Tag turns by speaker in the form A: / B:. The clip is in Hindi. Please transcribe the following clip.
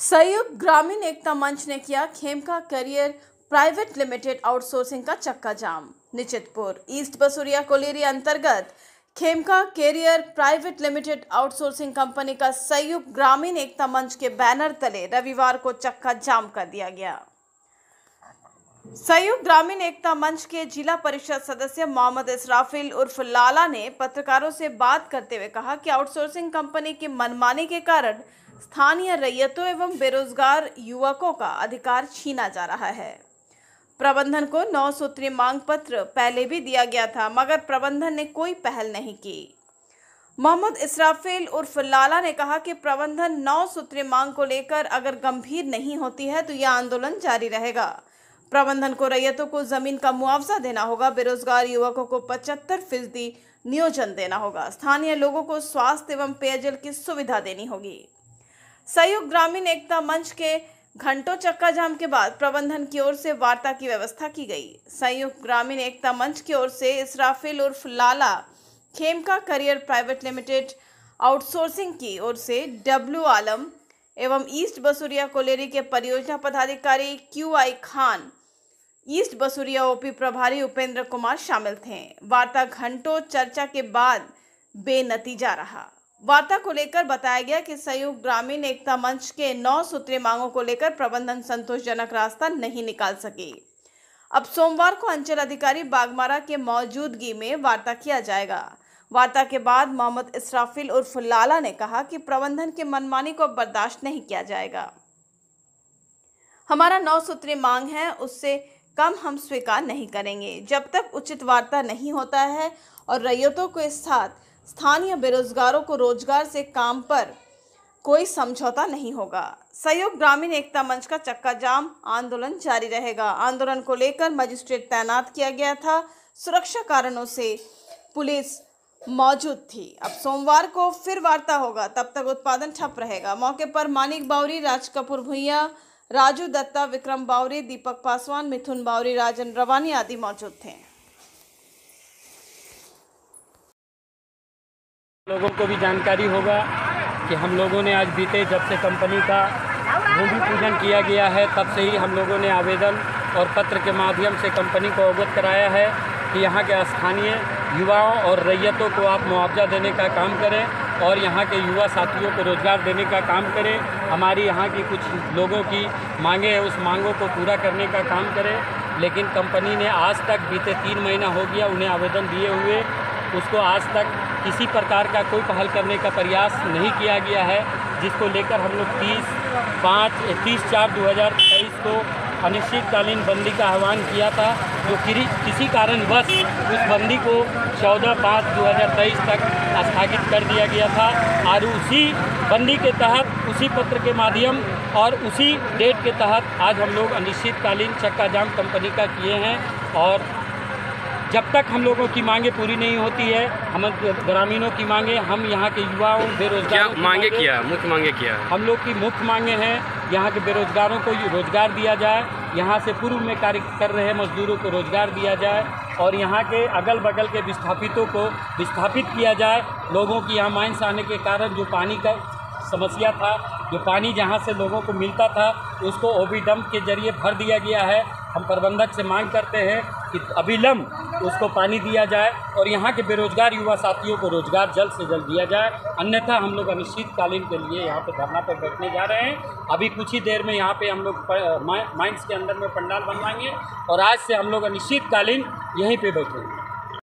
A: संयुक्त ग्रामीण एकता मंच ने किया Khemka carrier private limited outsourcing का चक्का जाम निचितपुर, ईस्ट बसुरिया कोलेरी अंतर्गत Khemka carrier private limited outsourcing company का संयुक्त ग्रामीण एकता मंच के बैनर तले रविवार को चक्का जाम कर दिया गया। संयुक्त ग्रामीण एकता मंच के जिला परिषद सदस्य मोहम्मद इसराफिल उर्फ़ लाला ने पत्रकारों से बात करते हुए कहा कि आउटसोर्सिंग कंपनी की मनमानी के कारण स्थानीय रैयतों एवं बेरोजगार युवकों का अधिकार छीना जा रहा है। प्रबंधन को नौ सूत्रीय मांग पत्र पहले भी दिया गया था, मगर प्रबंधन ने कोई पहल नहीं की। मोहम्मद इसराफिल उर्फ़ लाला ने कहा कि प्रबंधन नौ सूत्रीय मांग को लेकर अगर गंभीर नहीं होती है तो यह आंदोलन जारी रहेगा। प्रबंधन को रैयतों को ज़मीन का मुआवजा देना होगा, बेरोजगार युवकों को पचहत्तर फ़ीसदी नियोजन देना होगा। स्थानीय लोगों को स्वास्थ्य एवं पेयजल की सुविधा देनी होगी। संयुक्त ग्रामीण एकता मंच के घंटों चक्का जाम के बाद प्रबंधन की ओर से वार्ता की व्यवस्था की गई। संयुक्त ग्रामीण एकता मंच की ओर से Israfil उर्फ़ Lala Khemka carrier private limited outsourcing की ओर से डब्ल्यू आलम एवं ईस्ट बसुरिया कोलेरी के परियोजना पदाधिकारी Q I Khan, east Basuria OP प्रभारी उपेंद्र कुमार शामिल थे। वार्ता घंटों चर्चा के बाद बेनतीजा रहा। वार्ता को लेकर बताया गया कि संयुक्त ग्रामीण एकता मंच के नौ सूत्रीय मांगों को लेकर प्रबंधन संतोषजनक रास्ता नहीं निकाल सके। अब सोमवार को अंचल अधिकारी बागमारा के मौजूदगी में वार्ता किया जाएगा। वार्ता के बाद मोहम्मद इसराफिल उर्फ़ लाला ने कहा कि प्रबंधन के मनमानी को बर्दाश्त नहीं किया जाएगा। हमारा नौ सूत्रीय मांग है, उससे कम हम स्वीकार नहीं करेंगे। जब तक उचित वार्ता नहीं होता है और रैयतों के साथ स्थानीय बेरोजगारों को रोज़गार से काम पर कोई समझौता नहीं होगा। सहयोग ग्रामीण एकता मंच का चक्का जाम आंदोलन जारी रहेगा। आंदोलन को लेकर मजिस्ट्रेट तैनात किया गया था। सुरक्षा कारणों से पुलिस मौजूद थी। अब सोमवार को फिर वार्ता होगा। तब तक उत्पादन ठप रहेगा। मौके पर मानिक बावरी, राज कपूर भुइया, राजू दत्ता, विक्रम बावरी, दीपक पासवान, मिथुन बावरी, राजन रवानी आदि मौजूद थे।
B: लोगों को भी जानकारी होगा कि हम लोगों ने आज बीते जब से कंपनी का भूमि पूजन किया गया है, तब से ही हम लोगों ने आवेदन और पत्र के माध्यम से कंपनी को अवगत कराया है कि यहाँ के स्थानीय युवाओं और रैयतों को आप मुआवजा देने का काम करें और यहाँ के युवा साथियों को रोज़गार देने का काम करें। हमारी यहाँ की कुछ लोगों की मांगे हैं, उस मांगों को पूरा करने का काम करें। लेकिन कंपनी ने आज तक बीते तीन महीना हो गया उन्हें आवेदन दिए हुए, उसको आज तक किसी प्रकार का कोई पहल करने का प्रयास नहीं किया गया है, जिसको लेकर हम लोग तीस पाँच तीस चार दो हज़ार तेईस को अनिश्चितकालीन बंदी का आह्वान किया था, जो किसी कारणवश उस बंदी को चौदह पाँच दो हज़ार तेईस तक स्थगित कर दिया गया था। और उसी बंदी के तहत, उसी पत्र के माध्यम और उसी डेट के तहत आज हम लोग अनिश्चितकालीन चक्का जाम कंपनी का किए हैं और जब तक हम लोगों की मांगे पूरी नहीं होती है हम ग्रामीणों की मांगे हम यहाँ के युवाओं बेरोजगार
C: मांगे किया? मुख्य मांगे किया?
B: हम लोग की मुख्य मांगे हैं यहाँ के बेरोजगारों को रोज़गार दिया जाए यहाँ से पूर्व में कार्य कर रहे मजदूरों को रोज़गार दिया जाए और यहाँ के अगल बगल के विस्थापितों को विस्थापित किया जाए लोगों की यहाँ माइंस आने के कारण जो पानी का समस्या था जो पानी जहाँ से लोगों को मिलता था उसको ओबी डंप के ज़रिए भर दिया गया है हम प्रबंधक से मांग करते हैं कि अविलंब उसको पानी दिया जाए और यहाँ के बेरोजगार युवा साथियों को रोज़गार जल्द से जल्द दिया जाए। अन्यथा हम लोग अनिश्चितकालीन के लिए यहाँ पे धरना पर बैठने जा रहे हैं। अभी कुछ ही देर में यहाँ पे हम लोग माइंस के अंदर में पंडाल बनवाएँगे और आज से हम लोग अनिश्चितकालीन यहीं पर बैठेंगे।